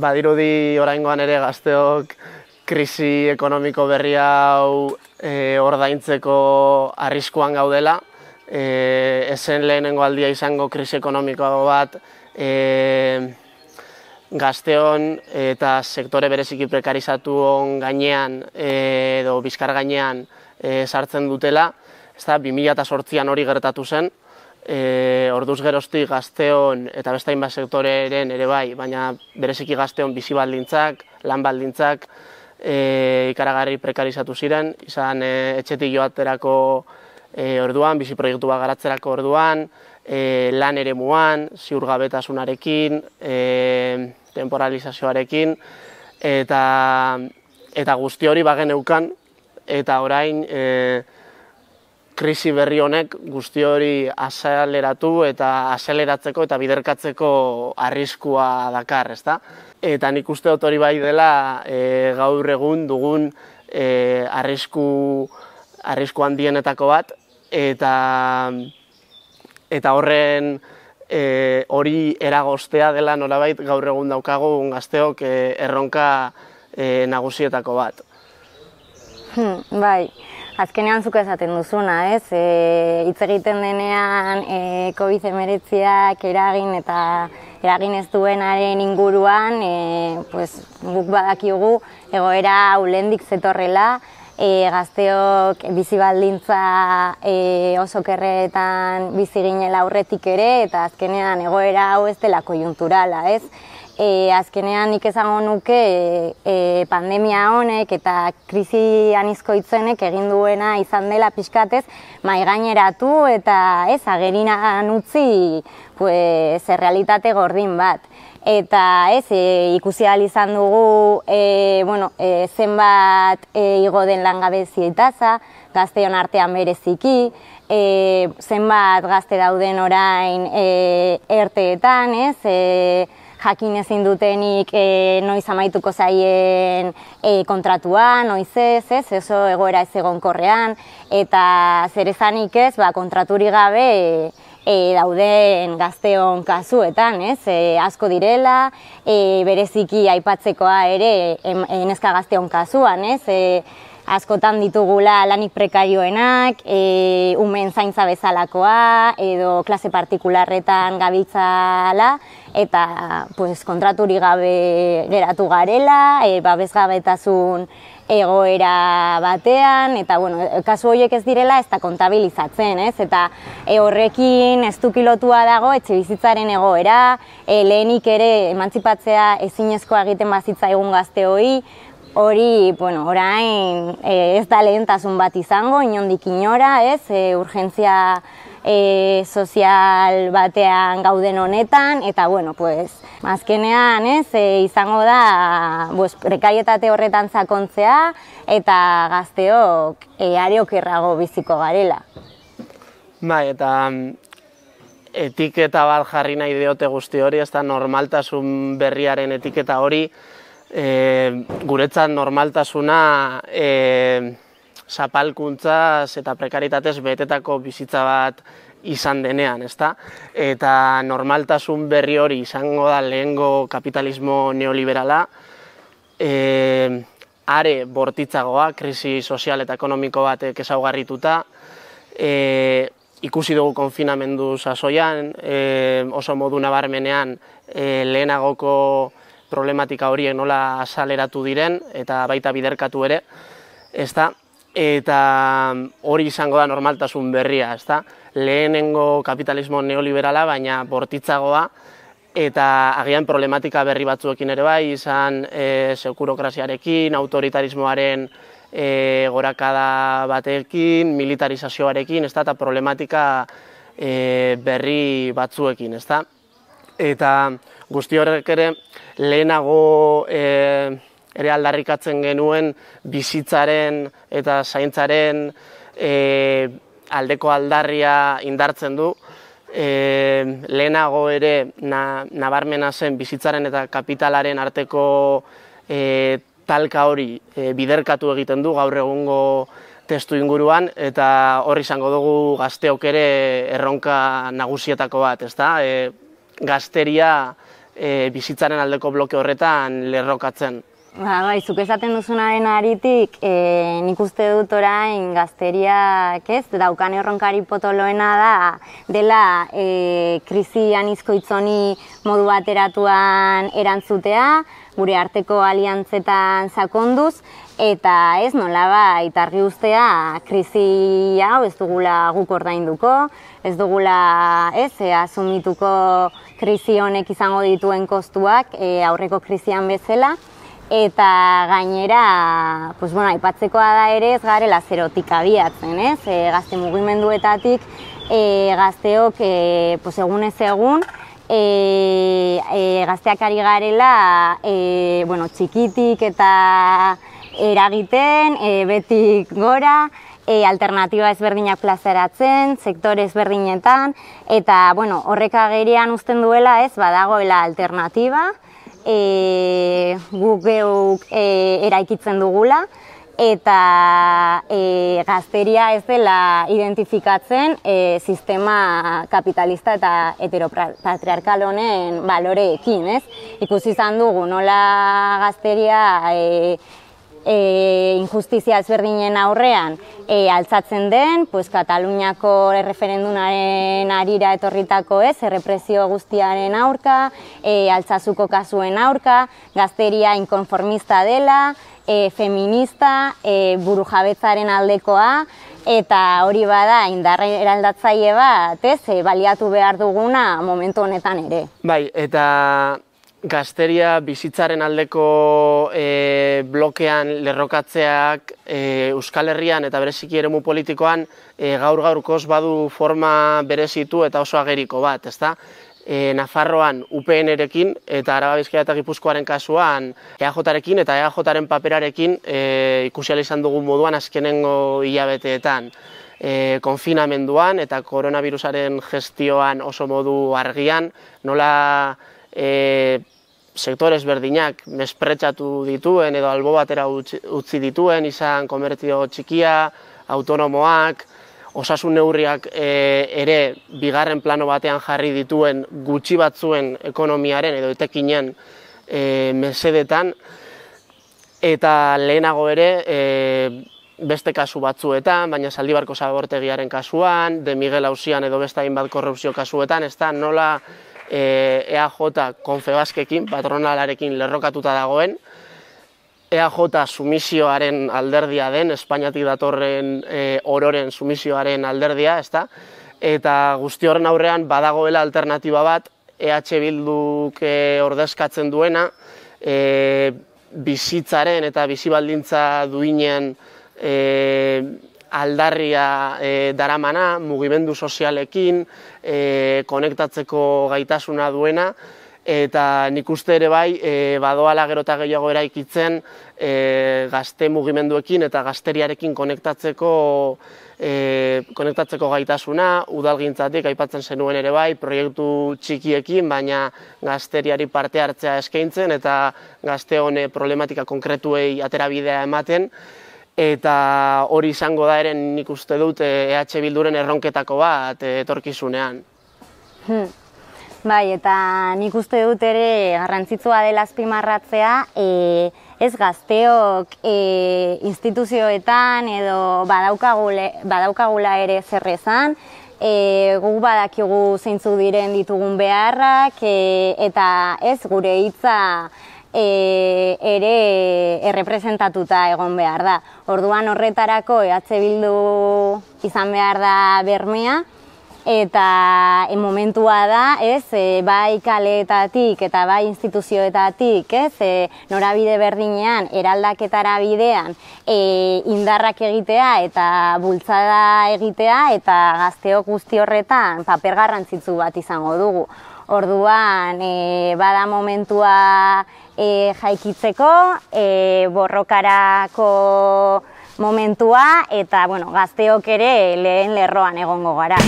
badirudi oraingoan ere gazteok krisi ekonomiko berri hau e, ordaintzeko arriskuan gaudela. E, esen lehenengo aldia izango krisi ekonomikoa bat e, gazteon eta sektore bereziki prekarizatu on gainean e, edo bizkar gainean e, sartzen dutela. Ez da, 2008an hori gertatu zen, e, orduz geroztik gazteon eta beste hainbat sektoreren ere bai, baina bereziki gazteon bizi baldintzak, lan baldintzak e, ikaragarri prekarizatu ziren, izan e, etxetik joaterako e, orduan, bizi proiektu bat garatzerako orduan, e, lan ere muan, ziurgabetasunarekin, e, temporalizazioarekin, eta, eta guzti hori bagen eukan, eta orain, e, krisi berri honek guzti hori aseleratu eta aseleratzeko eta biderkatzeko arriskua dakar, ezta? Eta nik uste dut hori bai dela e, gaur egun dugun e, arrisku, arrisku handienetako bat eta eta horren e, hori eragostea dela nolabait gaur egun daukagu gazteok e, erronka e, nagusietako bat. Hmm, bai, azkenean zuke esaten duzuna, ez? E, hitz egiten denean e, COVID-19ak eragin eta eragin ez duenaren inguruan, e, pues, guk badakigu egoera ulendik zetorrela, e, gazteok bizi baldintza e, oso kerretan bizi ginela aurretik ere, eta azkenean egoera hau ez dela kojunturala, ez? e, azkenean nik esango nuke e, pandemia honek eta krisi anizkoitzenek egin duena izan dela pixkatez mai gaineratu eta ez agerina utzi pues errealitate gordin bat eta ez e, ikusi izan dugu e, bueno, e, zenbat e, igo den langabezia itaza, gazteon artean bereziki, e, zenbat gazte dauden orain e, erteetan, ez, e, jakin ezin dutenik e, noiz amaituko zaien e, kontratua, noiz ez, ez, oso egoera ez egon korrean, eta zer ezanik ez, ba, kontraturi gabe e, dauden gazteon kasuetan, ez, e, asko direla, e, bereziki aipatzekoa ere, enezka gazteon kasuan, ez, e, askotan ditugula lanik prekarioenak, e, umen zaintza bezalakoa, edo klase partikularretan gabiltzala, eta pues, kontraturi gabe geratu garela, e, babesgabetasun egoera batean, eta bueno, kasu horiek ez direla ez da kontabilizatzen, ez? Eta e, horrekin ez dukilotua dago etxe bizitzaren egoera, e, lehenik ere emantzipatzea ezinezkoa egiten bazitza egun gazte hori, hori, bueno, orain e, ez da lehentasun bat izango, inondik inora, ez, e, urgentzia e, sozial batean gauden honetan, eta, bueno, pues, azkenean, ez, e, izango da, pues, prekarietate horretan zakontzea, eta gazteok e, errago biziko garela. Bai, eta mm, etiketa bat jarri nahi diote guzti hori, ez da normaltasun berriaren etiketa hori, e, guretzat normaltasuna e, zapalkuntzaz eta prekaritatez betetako bizitza bat izan denean, ezta? Eta normaltasun berri hori izango da lehengo kapitalismo neoliberala, e, are bortitzagoa, krisi sozial eta ekonomiko batek ezaugarrituta, e, ikusi dugu konfinamendu sasoian, e, oso modu nabarmenean e, lehenagoko problematika horiek nola saleratu diren eta baita biderkatu ere, ezta? Eta hori izango da normaltasun berria, ezta? Lehenengo kapitalismo neoliberala, baina bortitzagoa eta agian problematika berri batzuekin ere bai, izan e, sekurokraziarekin, autoritarismoaren e, gorakada batekin, militarizazioarekin, ezta? Eta problematika e, berri batzuekin, ezta? Eta guzti horrek ere lehenago e, ere aldarrikatzen genuen bizitzaren eta zaintzaren e, aldeko aldarria indartzen du. E, lehenago ere na, nabarmena zen bizitzaren eta kapitalaren arteko e, talka hori e, biderkatu egiten du gaur egungo testu inguruan eta horri izango dugu gazteok ere erronka nagusietako bat, ezta? E, gazteria e, bizitzaren aldeko bloke horretan lerrokatzen. Ba, bai, zuk esaten duzunaren aritik, e, nik uste dut orain gazteriak ez, daukan erronkari potoloena da, dela e, krisi anizko itzoni modu bateratuan erantzutea, gure arteko aliantzetan sakonduz, eta ez nola ba, itarri ustea krisi hau ez dugula guk ordainduko, ez dugula ez, e, asumituko krisi honek izango dituen kostuak e, aurreko krisian bezala, eta gainera, pues, bueno, aipatzekoa da ere ez garela zerotik abiatzen, ez? E, gazte mugimenduetatik e, gazteok e, pues, egun ez egun e, e, gazteak ari garela e, bueno, txikitik eta eragiten, e, betik gora, e, alternatiba ezberdinak plazeratzen, sektore ezberdinetan, eta bueno, horrek agerian uzten duela ez, badagoela alternatiba, e, guk geuk e, eraikitzen dugula, eta e, gazteria ez dela identifikatzen e, sistema kapitalista eta heteropatriarkal honen baloreekin, ez? Ikusi izan dugu nola gazteria e, e, injustizia ezberdinen aurrean e, altzatzen den, pues, Kataluniako referendunaren arira etorritako ez, errepresio guztiaren aurka, e, altzazuko kasuen aurka, gazteria inkonformista dela, e, feminista, e, buru jabetzaren aldekoa, eta hori bada indarra eraldatzaile bat, ez, e, baliatu behar duguna momentu honetan ere. Bai, eta gazteria bizitzaren aldeko e, blokean lerrokatzeak e, Euskal Herrian eta bereziki eremu politikoan e, gaur gaurkoz badu forma berezitu eta oso ageriko bat, ezta? E, Nafarroan UPN-erekin eta Araba Bizkaia eta Gipuzkoaren kasuan EAJ-arekin eta EAJ-aren paperarekin e, ikusi izan dugun moduan azkenengo hilabeteetan. E, konfinamenduan eta koronavirusaren gestioan oso modu argian, nola e, sektore ezberdinak mespretsatu dituen edo albo batera utzi dituen, izan komertzio txikia, autonomoak, osasun neurriak e, ere bigarren plano batean jarri dituen gutxi batzuen ekonomiaren edo etekinen e, mesedetan, eta lehenago ere e, beste kasu batzuetan, baina Zaldibarko Zabortegiaren kasuan, De Miguel Hausian edo beste hainbat korrupzio kasuetan, ez da nola EAJ konfebaskekin, patronalarekin lerrokatuta dagoen, EAJ sumisioaren alderdia den, Espainiatik datorren e, ororen sumisioaren alderdia, ezta? Eta guzti horren aurrean badagoela alternatiba bat, EH Bilduk e, ordezkatzen duena, e, bizitzaren eta bizibaldintza duinen e, aldarria e, daramana, mugimendu sozialekin, e, konektatzeko gaitasuna duena, eta nik uste ere bai, e, badoala gero eta gehiago eraikitzen e, gazte mugimenduekin eta gazteriarekin konektatzeko e, konektatzeko gaitasuna, udalgintzatik aipatzen zenuen ere bai, proiektu txikiekin, baina gazteriari parte hartzea eskaintzen eta gazte hone problematika konkretuei aterabidea ematen, eta hori izango da ere nik uste dut EH e Bilduren erronketako bat eh, etorkizunean. Hmm. Bai, eta nik uste dut ere garrantzitsua dela azpimarratzea, e, ez gazteok e, instituzioetan edo badaukagula ere zerrezan, e, guk badakigu zeintzu diren ditugun beharrak, e, eta ez gure hitza e, ere errepresentatuta egon behar da. Orduan horretarako EH Bildu izan behar da bermea, eta e, momentua da, ez, e, bai kaleetatik eta bai instituzioetatik, ez, e, norabide berdinean, eraldaketara bidean, e, indarrak egitea eta bultzada egitea eta gazteok guzti horretan paper garrantzitsu bat izango dugu. Orduan, e, bada momentua e, jaikitzeko, e, borrokarako momentua, eta bueno, gazteok ere lehen lerroan egongo gara.